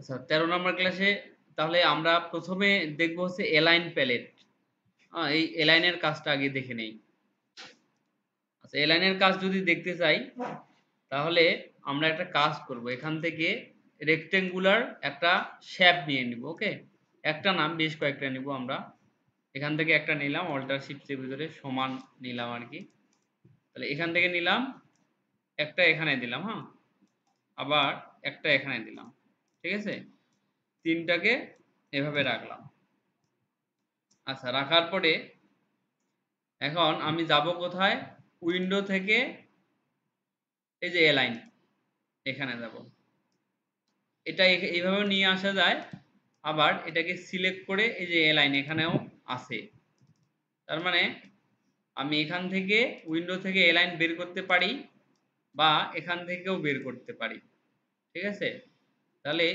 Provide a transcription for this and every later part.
আচ্ছা ১৩ নম্বর ক্লাসে তাহলে আমরা ১ম এ দেখব হচ্ছে এলাইন প্যালেট। এই এলাইনের কাজটা আগে দেখে নেই। আচ্ছা এলাইনের কাজ যদি দেখতে চাই তাহলে আমরা একটা কাজ করব। এখান থেকে রেক্টেঙ্গুলার একটা শেপ নিয়ে নিব। ওকে? একটা নাম বেশ কয়েকটা নিব আমরা। এখান থেকে একটা নিলাম অল্টার শিফট এর ভিতরে সমান নিলাম আর কি তাহলে এখান থেকে নিলাম, একটা এখানে দিলাম, হ্যাঁ? আবার একটা এখানে দিলাম। ঠিক আছে? ৩ টাকে এভাবে রাখলাম। আচ্ছা রাখার পরে এখন আমি যাব কোথায়? উইন্ডো থেকে এই যে এলাইন, এখানে যাব। এটা এইভাবেও নিয়ে আসা যায়। আবার এটাকে সিলেক্ট করে এই যে এলাইন এখানেও আছে। তার মানে আমি এখান থেকে উইন্ডো থেকে এলাইন বের করতে পারি বা এখান থেকেও বের করতে পারি। ঠিক আছে? তাহলে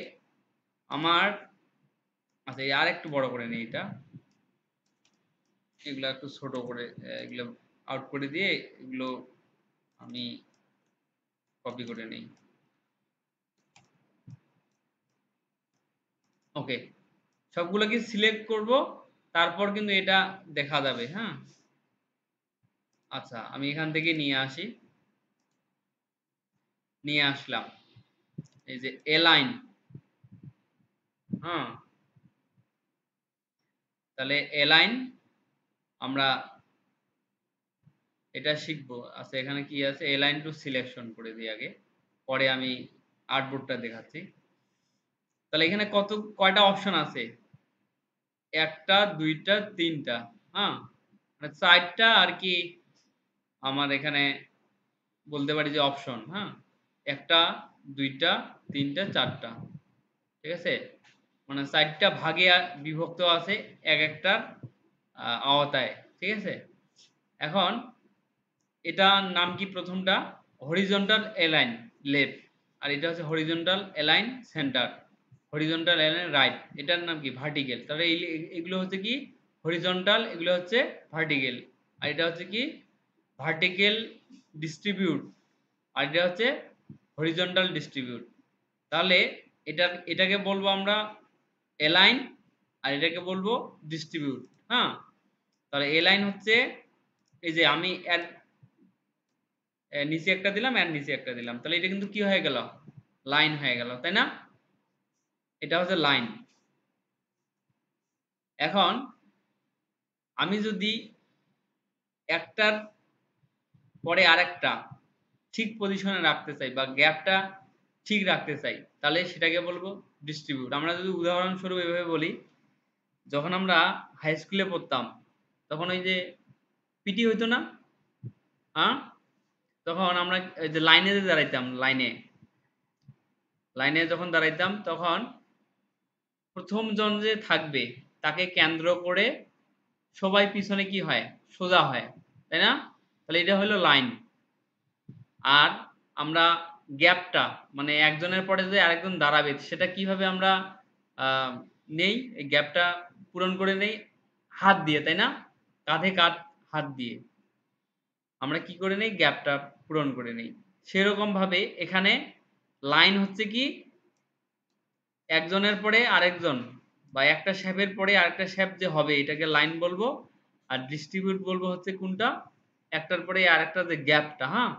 আমার আচ্ছা আর একটু বড় করে নিই এটা। এগুলা একটু ছোট করে এগুলো আউট করে দিয়ে এগুলো আমি কপি করে নেই। ওকে। সবগুলোকে সিলেক্ট করব তারপর কিন্তু এটা দেখা যাবে, হ্যাঁ? আচ্ছা আমি এখান থেকে নিয়ে আসি। নিয়ে আসলাম। এই যে এলাইন হ্যাঁ? তাহলে এলাইন আমরা এটা শিখব। আচ্ছা এখানে কি আছে? এলাইন টু সিলেকশন করে দিই আগে। পরে আমি আর্টবোর্ডটা দেখাচ্ছি। তাহলে এখানে কত কয়টা অপশন আছে? ১ টা, ২ টা, ৩ হ্যাঁ? মানে ৪ টা আর কি আমার এখানে বলতে পারি যে অপশন, হ্যাঁ? ১ টা, ২ টা, ৩ টা, ৪ টা। ঠিক আছে? মানে চারটা ভাগে বিভক্ত আছে এক একটার আওতায়। ঠিক আছে? এখন এটার নাম কি প্রথমটা হরিজন্টাল এলাইন লেফট আর এটা হচ্ছে horizontal align centre. Horizontal align right. এটার নাম কি? ভার্টিক্যাল। তাহলে এগুলো হচ্ছে কি? হরিজন্টাল এগুলো হচ্ছে ভার্টিক্যাল। আর এটা হচ্ছে কি? ভার্টিক্যাল ডিস্ট্রিবিউট আর এটা হচ্ছে হরিজন্টাল ডিস্ট্রিবিউট। তাহলে এটা এটাকে বলব আমরা এলাইন আর এটাকে বলব ডিস্ট্রিবিউট, হ্যাঁ? তাহলে এলাইন হচ্ছে এই যে আমি নিচে একটা দিলাম এর নিচে একটা দিলাম। তাহলে এটা কিন্তু কি হয়ে গেল? লাইন হয়ে গেল, তাই না? এটা হচ্ছে লাইন। এখন আমি যদি একটার পরে আরেকটা ঠিক পজিশনে রাখতে চাই বা গ্যাপটা ঠিক রাখতে চাই তাহলে সেটাকে বলব ডিস্ট্রিবিউট। আমরা যদি উদাহরণস্বরূপ এভাবে বলি, যখন আমরা হাই স্কুলে পড়তাম তখন ওই যে পিটি হইতো না? হ্যাঁ? তখন আমরা ওই যে লাইনে যে দাঁড়াইতাম লাইনে। লাইনে যখন দাঁড়াইতাম তখন ১ম জন যে থাকবে তাকে কেন্দ্র করে সবাই পিছনে কি হয়? সোজা হয়। তাই না? তাহলে এটা হলো লাইন। আর আমরা গ্যাপটা মানে একজনের পরে যে আরেকজন দাঁড়াবে সেটা কীভাবে আমরা নেই? এই গ্যাপটা পূরণ করে নেই হাত দিয়ে, তাই না? কাঁধে কাঁধ হাত দিয়ে। আমরা কি করে নেই? গ্যাপটা পূরণ করে নেই। সেরকমভাবে এখানে লাইন হচ্ছে কি? একজনের পরে আরেকজন বা একটা শেপের পরে আরেকটা শেপ যে হবে এটাকে লাইন বলব। আর ডিস্ট্রিবিউট বলব হচ্ছে কোনটা? একটার পরে আরেকটা যে গ্যাপটা, হ্যাঁ?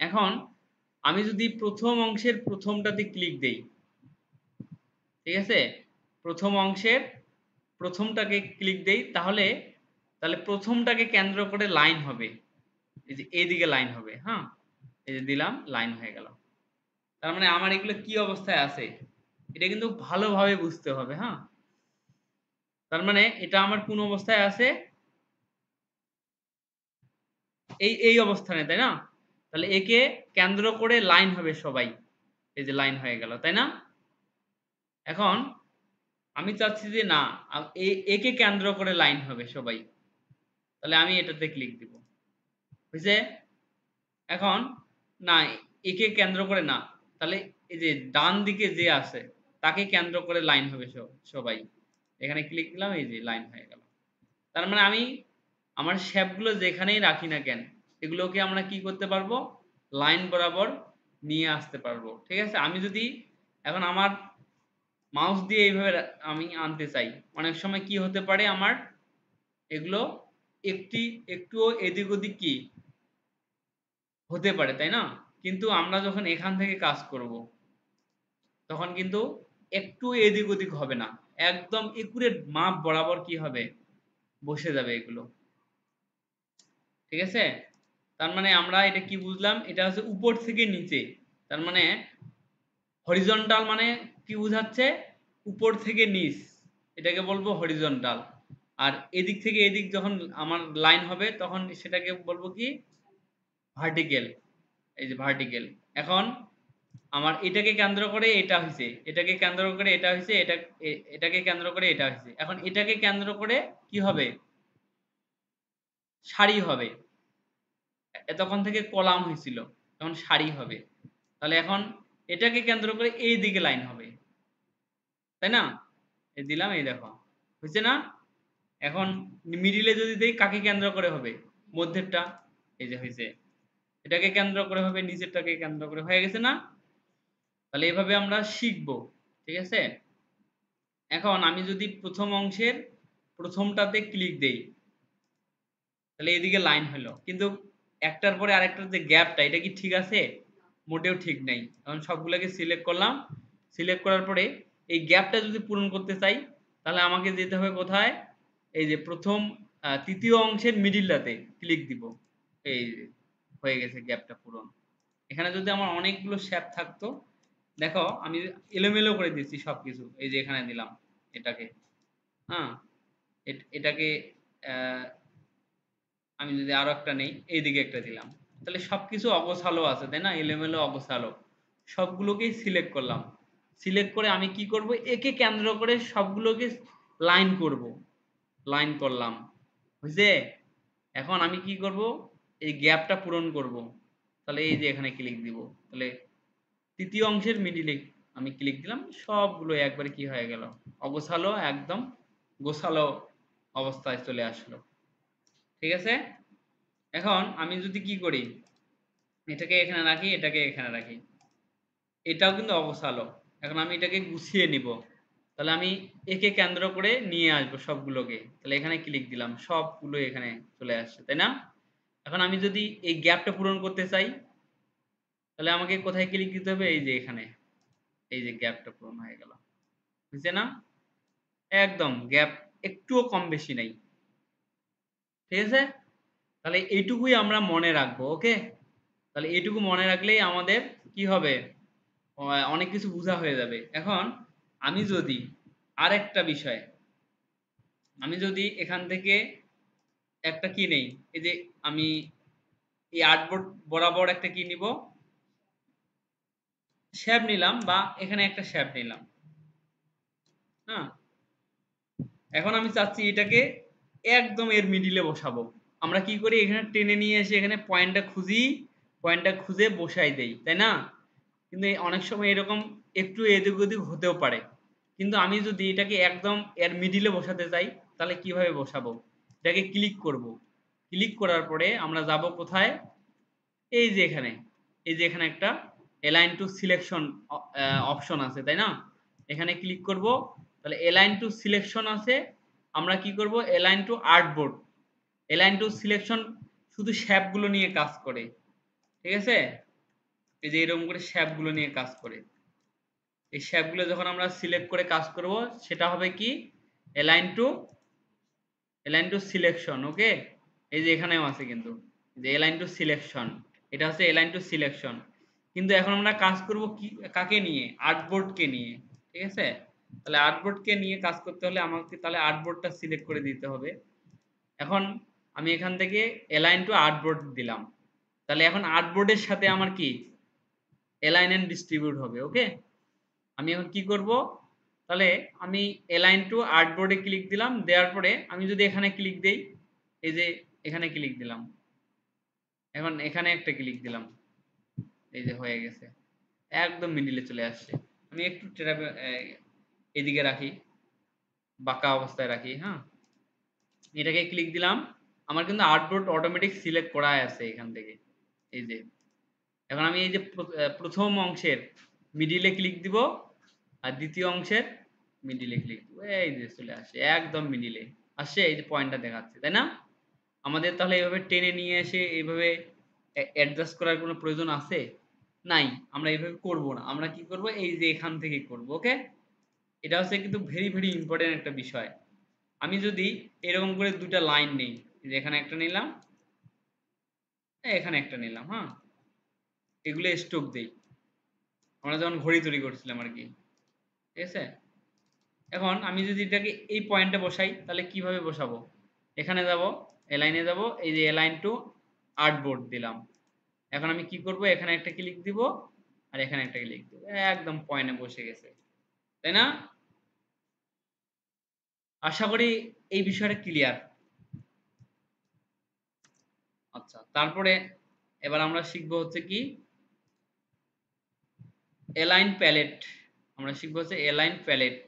এখন আমি যদি ১ম অংশের ১ম টাতে ক্লিক দেই। ঠিক আছে? ১ম অংশের ১ম টাকে ক্লিক দেই তাহলে তাহলে ১ম টাকে কেন্দ্র করে লাইন হবে। এই যে এইদিকে লাইন হবে, হ্যাঁ? এই যে দিলাম লাইন হয়ে গেল। তার মানে আমার এগুলো কি অবস্থায় আছে? এটা কিন্তু ভালোভাবে বুঝতে হবে, হ্যাঁ? তার মানে এটা আমার কোন অবস্থায় আছে? এই এই অবস্থানে, তাই না? তাহলে একে কেন্দ্র করে লাইন হবে সবাই। এই যে লাইন হয়ে গেল, তাই না? এখন আমি চাচ্ছি যে না একে কেন্দ্র করে লাইন হবে সবাই। তাহলে আমি এটাতে ক্লিক দিব। বুঝছে এখন না একে কেন্দ্র করে না। তাহলে এই যে ডান দিকে যে আছে তাকে কেন্দ্র করে লাইন হবে সবাই। এখানে ক্লিক দিলাম এই যে লাইন হয়ে গেল। তার মানে আমি আমার শেপগুলো যেখানেই রাখি না কেন এগুলোকে আমরা কি করতে পারব? লাইন বরাবর নিয়ে আসতে পারব। ঠিক আছে? আমি যদি এখন আমার মাউস দিয়ে এইভাবে আমি আনতে চাই, অনেক সময় কি হতে পারে আমার? এগুলো একটি, একটুও এদিক ওদিক কি? হতে পারে, তাই না? কিন্তু আমরা যখন এখান থেকে কাজ করব, তখন কিন্তু একটু এদিক ওদিক হবে না। একদম একুরেট মাপ বরাবর কি হবে? বসে যাবে এগুলো। ঠিক আছে? তার মানে আমরা এটা কি বুঝলাম? এটা হচ্ছে উপর থেকে নিচে। তার মানে হরিজন্টাল মানে কি বুঝাচ্ছে? উপর থেকে নিচ। এটাকে বলব হরিজন্টাল আর এদিক থেকে এদিক যখন আমার লাইন হবে, তখন সেটাকে বলব কি? ভার্টিক্যাল এই যে ভার্টিক্যাল এখন আমার এটাকে কেন্দ্র করে এটা হয়েছে। এটাকে কেন্দ্র করে এটা হয়েছে। এটা এটাকে কেন্দ্র করে এটা হয়েছে। এখন এটাকে কেন্দ্র করে কি হবে? সারি হবে। এতক্ষণ থেকে কলাম হয়েছিল, তখন সারি হবে। তাহলে এখন এটাকে কেন্দ্র করে এই দিকে লাইন হবে। তাই না? এই দিলাম, এই দেখো। হয়েছে না? এখন মিডিলে যদি দেই, কাকে কেন্দ্র করে হবে? মধ্যেরটা। এই যে হয়েছে। এটাকে কেন্দ্র করে হবে, নিচেরটাকে কেন্দ্র করে। হয়ে গেছে না? তাহলে এভাবে আমরা শিখব, ঠিক আছে? এখন আমি যদি প্রথম অংশের প্রথমটাতে ক্লিক দেই, তাহলে এদিকে লাইন হলো। কিন্তু একটার পরে আরেকটার যে গ্যাপটা এটা কি ঠিক আছে? মোটেও ঠিক নেই। কারণ সবগুলোকে সিলেক্ট করলাম। সিলেক্ট করার পরে এই গ্যাপটা যদি পূরণ করতে চাই, তাহলে আমাকে যেতে হবে কোথায়? এই যে প্রথম তৃতীয় অংশের মিডিলটাতে ক্লিক দিব। এই হয়ে গেছে গ্যাপটা পূরণ। এখানে যদি আমার অনেকগুলো শ্যাপ থাকতো, দেখো, আমি এলোমেলো করে দিচ্ছি সবকিছু। এই যে এখানে দিলাম এটাকে। হ্যাঁ এটাকে আমি যদি আরও একটা নেই, এইদিকে একটা দিলাম। তাহলে সবকিছু অগোছালো আছে, তাই না? এলোমেলো অগোছালো। সবগুলোকেই সিলেক্ট করলাম। সিলেক্ট করে আমি কি করব? একে কেন্দ্র করে সবগুলোকে লাইন করব। লাইন করলাম। বুঝছে এখন আমি কি করব? এই গ্যাপটা পূরণ করব। তাহলে এই যে এখানে ক্লিক দিব। তাহলে তৃতীয় অংশের মিডিলে আমি ক্লিক দিলাম। সবগুলো একবারে কি হয়ে গেল? অগোছালো, একদম গোছালো অবস্থায় চলে আসলো। ঠিক আছে? এখন আমি যদি কি করি? এটাকে এখানে রাখি, এটাকে এখানে রাখি। এটাও কিন্তু অগোছালো এখন আমি এটাকে গুছিয়ে নিব। তাহলে আমি একে কেন্দ্র করে নিয়ে আসব সবগুলোকে। তাহলে এখানে ক্লিক দিলাম, সবগুলো এখানে চলে আসছে, তাই না? এখন আমি যদি এই গ্যাপটা পূরণ করতে চাই, তাহলে আমাকে কোথায় ক্লিক দিতে হবে? এই যে এখানে। এই যে গ্যাপটা পূরণ হয়ে গেল। বুঝছে না? একদম গ্যাপ একটুও কম বেশি নেই। ঠিক আছে? তাহলে এইটুকুই আমরা মনে রাখব, ওকে? তাহলে এইটুকু মনে রাখলেই আমাদের কি হবে? অনেক কিছু বোঝা হয়ে যাবে। এখন আমি যদি আরেকটা বিষয়, আমি যদি এখান থেকে একটা কি নেই, এই যে আমি এই আর্টবোর্ড বরাবর একটা কি নিব শ্যাপ নিলাম বা এখানে একটা শ্যাপ নিলাম। হ্যাঁ? এখন আমি চাচ্ছি এটাকে একদম এর মিডিলে বসাবো। আমরা কি করি? এখানে টেনে নিয়ে এসে এখানে পয়েন্টটা খুঁজি পয়েন্টটা খুঁজে বসাই দেই, তাই না? কিন্তু অনেক সময় এরকম একটু এদিক ওদিক হতেও পারে। কিন্তু আমি যদি এটাকে একদম এর মিডিলে বসাতে চাই, তাহলে কীভাবে বসাবো? এটাকে ক্লিক করব। ক্লিক করার পরে আমরা যাব কোথায়? এই যে এখানে। এই যে এখানে একটা এলাইন টু সিলেকশন অপশন আছে, তাই না? এখানে ক্লিক করব। তাহলে এলাইন টু সিলেকশন আছে। আমরা কি করব? Align to artboard align to selection শুধু শ্যাপগুলো নিয়ে কাজ করে। ঠিক আছে? এই যে এরকম করে শ্যাপগুলো নিয়ে কাজ করে। এই শ্যাপগুলো যখন আমরা সিলেক্ট করে কাজ করব, সেটা হবে কি? Align to align to selection okay এই যে এখানেও আছে কিন্তু। যে এলাইন টু সিলেকশন এটা হচ্ছে এলাইন টু সিলেকশন কিন্তু এখন আমরা কাজ করব কি কাকে নিয়ে? আর্টবোর্ডকে নিয়ে। ঠিক আছে? তাহলে আর্টবোর্ডকে নিয়ে কাজ করতে হলে আমাকে তাহলে আর্টবোর্ডটা সিলেক্ট করে দিতে হবে। এখন আমি এখান থেকে এলাইন টু আর্টবোর্ড দিলাম। তাহলে এখন আর্টবোর্ডের সাথে আমার কি? এলাইন এন্ড ডিস্ট্রিবিউট হবে ওকে আমি এখন কি করব? তাহলে আমি এলাইন টু আর্টবোর্ডে ক্লিক দিলাম, দেওয়ার পরে আমি যদি এখানে ক্লিক দেই, এই যে এখানে ক্লিক দিলাম। এখন এখানে একটা ক্লিক দিলাম। এই যে হয়ে গেছে। একদম মিডিলে চলে আসছে। আমি একটু এদিকে রাখি, বাঁকা অবস্থায় রাখি হ্যাঁ? এটাকে ক্লিক দিলাম, আমার কিন্তু আর্টবোর্ড অটোমেটিক সিলেক্ট করা আছে এখান থেকে। এই যে, এখন আমি এই যে প্রথম অংশের মিডিলে ক্লিক দিব, আর দ্বিতীয় অংশের মিডিলে ক্লিক দিব। এই যে চলে আসে, একদম মিডিলে আসছে, এই যে পয়েন্টটা দেখাচ্ছে, তাই না? আমাদের তাহলে এইভাবে টেনে নিয়ে এসে এইভাবে অ্যাডজাস্ট করার কোনো প্রয়োজন আছে? নাই, আমরা এইভাবে করব না। আমরা কি করব? এই যে এখান থেকে করব ওকে এটা হচ্ছে কিন্তু ভেরি ভেরি ইম্পর্টেন্ট একটা বিষয়। আমি যদি এরকম করে দুটা লাইন নেই এখানে একটা নিলাম, এখানে একটা নিলাম হ্যাঁ? এগুলো স্টোক দেই। আমরা যখন ঘড়ি তৈরি করছিলাম আর কি, ঠিক আছে? এখন আমি যদি এটাকে এই পয়েন্টে বসাই, তাহলে কীভাবে বসাবো? এখানে যাব এলাইনে যাব, এই যে এলাইন টু আর্টবোর্ড দিলাম। এখন আমি কি করব? এখানে একটা ক্লিক দিব, আর এখানে একটা ক্লিক দিব। একদম পয়েন্টে বসে গেছে। তাই না? আশা করি এই বিষয়টা ক্লিয়ার আচ্ছা তারপরে এবার আমরা শিখব হচ্ছে কি? এলাইন প্যালেট আমরা শিখব হচ্ছে এলাইন প্যালেট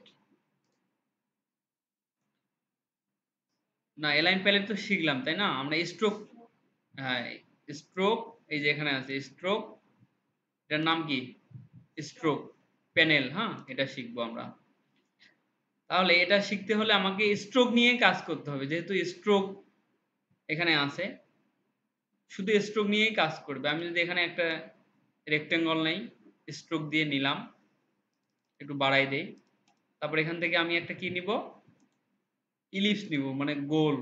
না এলাইন প্যালেট তো শিখলাম, তাই না? আমরা স্ট্রোক হ্যাঁ স্ট্রোক এই যে এখানে আছে স্ট্রোক এটার নাম কি? স্ট্রোক প্যানেল হ্যাঁ এটা শিখব আমরা। তাহলে এটা শিখতে হলে আমাকে স্ট্রোক নিয়ে কাজ করতে হবে। যেহেতু স্ট্রোক এখানে আছে, শুধু স্ট্রোক নিয়েই কাজ করবে। আমি যদি এখানে একটা রেক্টেঙ্গল নেই স্ট্রোক দিয়ে নিলাম, একটু বাড়াই দেই। তারপর এখান থেকে আমি একটা কি নিব? ইলিপস নিব মানে গোল।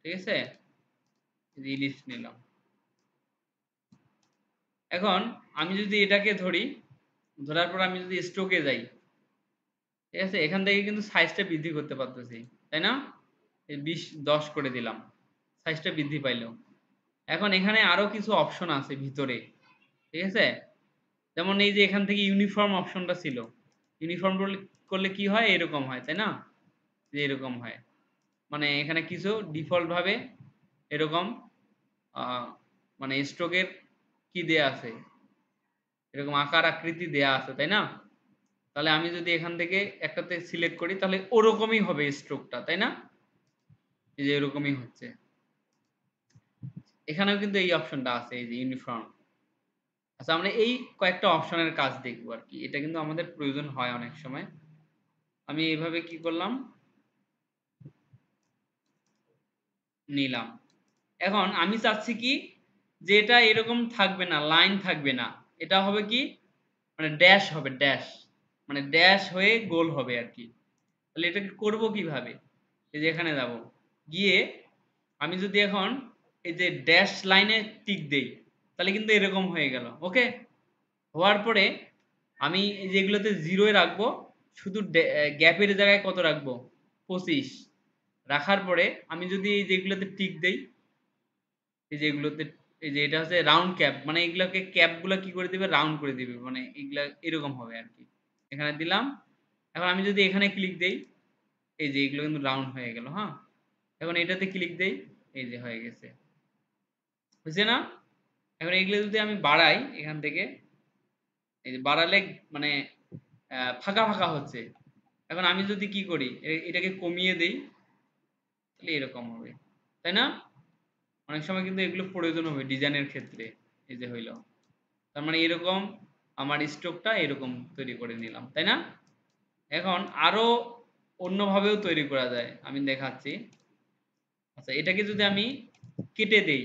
ঠিক আছে? ইলিপস নিলাম। এখন আমি যদি এটাকে ধরি, ধরার পর আমি যদি স্ট্রোকে যাই ঠিক আছে? এখান থেকে কিন্তু সাইজটা বৃদ্ধি করতে পারতেছি, তাই না? বিশ, দশ করে দিলাম। সাইজটা বৃদ্ধি পাইল। এখন এখানে আরও কিছু অপশন আছে ভিতরে, ঠিক আছে? যেমন এই যে এখান থেকে ইউনিফর্ম অপশনটা ছিল। ইউনিফর্ম করলে কি হয়? এরকম হয়, তাই না? যে এরকম হয়। মানে এখানে কিছু ডিফল্ট ভাবে এরকম মানে স্ট্রোকের কি দেয়া আছে? এরকম আকার আকৃতি দেয়া আছে, তাই না? তাহলে আমি যদি এখান থেকে একটাতে সিলেক্ট করি, তাহলে ওরকমই হবে স্ট্রোকটা তাই না? এই যে এরকমই হচ্ছে। এখানেও কিন্তু এই অপশনটা আছে, এই যে ইউনিফর্ম আচ্ছা আমরা এই কয়েকটা অপশনের কাজ দেখব আর কি। এটা কিন্তু আমাদের প্রয়োজন হয় অনেক সময়। আমি এইভাবে কি করলাম? নিলাম। এখন আমি চাচ্ছি কি? যে এটা এরকম থাকবে না লাইন থাকবে না, এটা হবে কি? মানে ড্যাশ হবে ড্যাশ মানে ড্যাশ হয়ে গোল হবে আর কি তাহলে এটাকে করব কীভাবে? এই যে এখানে যাব। গিয়ে আমি যদি এখন এই যে ড্যাশ লাইনে টিক দেই, তাহলে কিন্তু এরকম হয়ে গেল ওকে হওয়ার পরে আমি যেগুলোতে জিরোয় রাখব, শুধু গ্যাপের জায়গায় কত রাখব? পঁচিশ। রাখার পরে আমি যদি এই যেগুলোতে টিক দেই, এই যেগুলোতে, এই যে এটা হচ্ছে রাউন্ড ক্যাপ মানে এগুলোকে ক্যাপগুলো কি করে দিবে? রাউন্ড করে দিবে মানে এগুলা এরকম হবে আর কি এখানে দিলাম। এখন আমি যদি এখানে ক্লিক দেই, এই যে এগুলো কিন্তু রাউন্ড হয়ে গেল হ্যাঁ? এখন এটাতে ক্লিক দেই, এই যে হয়ে গেছে। বুঝছে না? এখন এগুলো যদি আমি বাড়াই এখান থেকে, এই যে বাড়ালে মানে ফাঁকা ফাঁকা হচ্ছে। এখন আমি যদি কি করি এটাকে কমিয়ে দেই, তাহলে এরকম হবে। তাই না? অনেক সময় কিন্তু এগুলো প্রয়োজন হবে ডিজাইনের ক্ষেত্রে, এই যে হইল। তার মানে এরকম আমার স্টোকটা এরকম তৈরি করে নিলাম, তাই না? এখন আরও অন্যভাবেও তৈরি করা যায়, আমি দেখাচ্ছি। আচ্ছা এটাকে যদি আমি কেটে দেই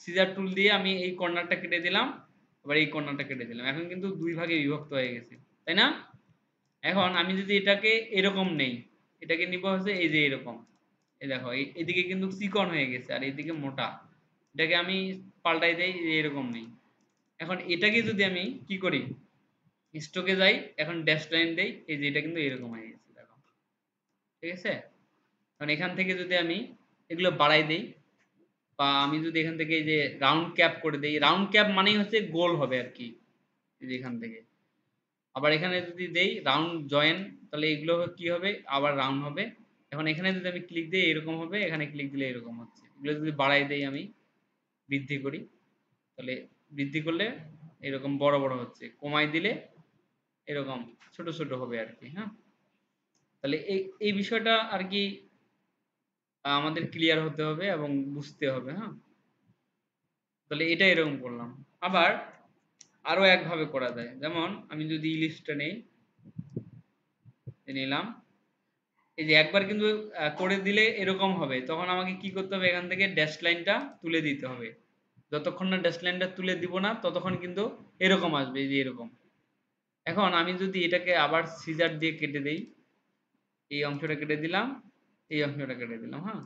সিজার টুল দিয়ে আমি এই কর্নারটা কেটে দিলাম, আবার এই কর্নারটা কেটে দিলাম। এখন কিন্তু দুই ভাগে বিভক্ত হয়ে গেছে, তাই না? এখন আমি যদি এটাকে এরকম নেই, এটাকে নিব হচ্ছে এই যে এরকম। এই দেখো এদিকে কিন্তু চিকন হয়ে গেছে, আর এদিকে মোটা। এটাকে আমি পাল্টাই দেই এরকম নেই। এখন এটাকে যদি আমি কি করি? স্টোকে যাই, এখন ড্যাশ লাইন দেই, এই যে এটা কিন্তু এরকম হয়ে গেছে, দেখো। ঠিক আছে? এখন এখান থেকে যদি আমি এগুলো বাড়াই দেই, বা আমি যদি এখান থেকে এই যে রাউন্ড ক্যাপ করে দেই রাউন্ড ক্যাপ মানেই হচ্ছে গোল হবে আর কি এখান থেকে। আবার এখানে যদি দেই রাউন্ড জয়েন তাহলে এগুলো কি হবে? আবার রাউন্ড হবে। এখন এখানে যদি আমি ক্লিক দিই, এরকম হবে, এখানে ক্লিক দিলে এরকম হচ্ছে। এগুলো যদি বাড়াই দেই আমি, বৃদ্ধি করি, তাহলে বৃদ্ধি করলে এরকম বড় বড় হচ্ছে কমাই দিলে এরকম ছোট ছোট হবে আর কি হ্যাঁ? তাহলে এই এই বিষয়টা আর কি আমাদের ক্লিয়ার হতে হবে এবং বুঝতে হবে হ্যাঁ? তাহলে এটা এরকম করলাম। আবার আরও একভাবে করা যায়, যেমন আমি যদি ইলিশটা নেই নিলাম। এই যে একবার কিন্তু করে দিলে এরকম হবে, তখন আমাকে কি করতে হবে? এখান থেকে ড্যাশ লাইনটা তুলে দিতে হবে। যতক্ষণ না ড্যাশ লাইনটা তুলে দিব না, ততক্ষণ কিন্তু এরকম আসবে, এই যে এরকম। এখন আমি যদি এটাকে আবার সিজার দিয়ে কেটে দেই, এই অংশটা কেটে দিলাম, এই অংশটা কেটে দিলাম হ্যাঁ?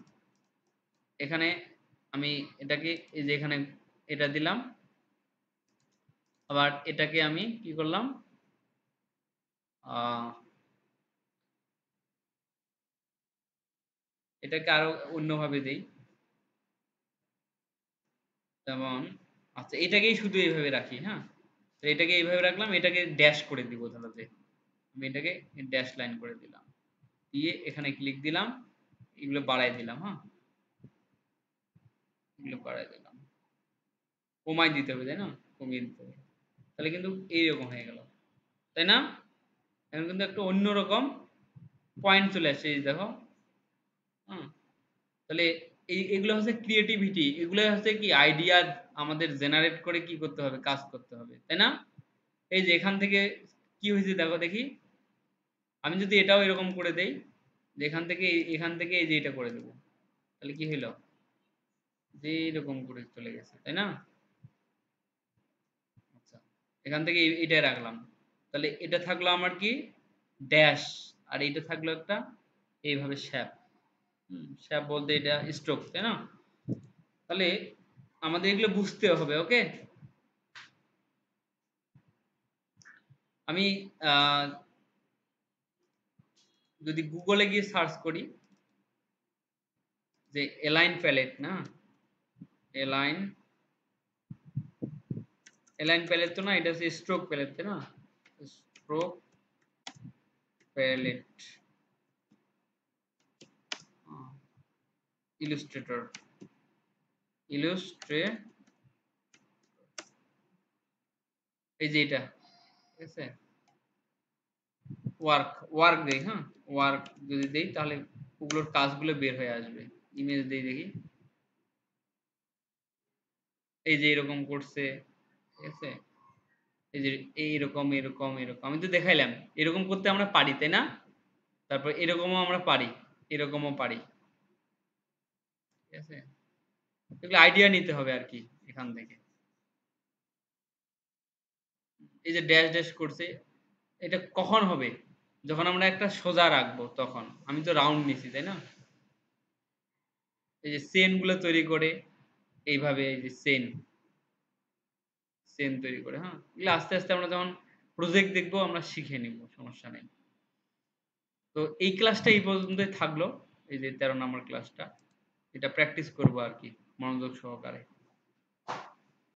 এখানে আমি এটাকে, এই যে এখানে এটা দিলাম। আবার এটাকে আমি কি করলাম? এটাকে আরও অন্যভাবে দেই। যেমন আচ্ছা এটাকেই শুধু এইভাবে রাখি হ্যাঁ? এটাকে এইভাবে রাখলাম, এটাকে ড্যাশ করে দিব তাহলে আমি এটাকে ড্যাশ লাইন করে দিলাম। দিয়ে এখানে ক্লিক দিলাম, এগুলো বাড়াই দিলাম হ্যাঁ? এগুলো বাড়াই দিলাম। কমাই দিতে হবে, তাই না? কমিয়ে দিতে হবে। তাহলে কিন্তু এইরকম হয়ে গেল। তাই না? এখন কিন্তু একটা অন্যরকম পয়েন্ট চলে আসছে এই দেখো। হ্যাঁ তাহলে এই, এগুলো হচ্ছে ক্রিয়েটিভিটি এগুলো হচ্ছে কি আইডিয়া আমাদের জেনারেট করে কি করতে হবে, কাজ করতে হবে, তাই না? এই যে এখান থেকে কি হয়েছে দেখো দেখি। আমি যদি এটাও এরকম করে দেই, যে এখান থেকে এখান থেকে এই যে এটা করে দেবো, তাহলে কি হলো যে এরকম করে চলে গেছে, তাই না? আচ্ছা এখান থেকে এটা রাখলাম। তাহলে এটা থাকল আমার কি? ড্যাশ আর এটা থাকল একটা এইভাবে শ্যাপ শ্যাপ বলতে এটা স্ট্রোক তাই না? তাহলে আমাদের এগুলো বুঝতে হবে ওকে আমি যদি গুগলে গিয়ে সার্চ করি, যে এলাইন প্যালেট না? এলাইন এলাইন প্যালেট তো না, এটা হচ্ছে স্ট্রোক প্যালেট তাই না? স্ট্রোক প্যালেট ইলাস্ট্রেটর ইলাস্ট্রে এই যে ঠিক আছে? দেই হ্যাঁ? দেই ইমেজ দেখি। এই যে এরকম করছে, ঠিক আছে? এই যে এরকম এরকম আমি তো দেখাইলাম, এরকম করতে আমরা পারি, তাই না? তারপর এরকমও আমরা পারি, এরকমও পারি। এগুলো আইডিয়া নিতে হবে আর কি এখান থেকে। এই যে ড্যাশ ড্যাশ করছে, এটা কখন হবে? যখন আমরা একটা সোজা রাখব তখন। আমি তো রাউন্ড নিছি, তাই না? এই যে তৈরি করে, এইভাবে এই যে সেন সেন তৈরি করে হ্যাঁ? এগুলো আস্তে আস্তে আমরা যখন প্রজেক্ট দেখব, আমরা শিখে নিব, সমস্যা নেই। তো এই ক্লাসটা এই পর্যন্তই থাকল, এই যে তেরো নম্বর ক্লাসটা এটা প্র্যাকটিস করব আর কি মনোযোগ সহকারে।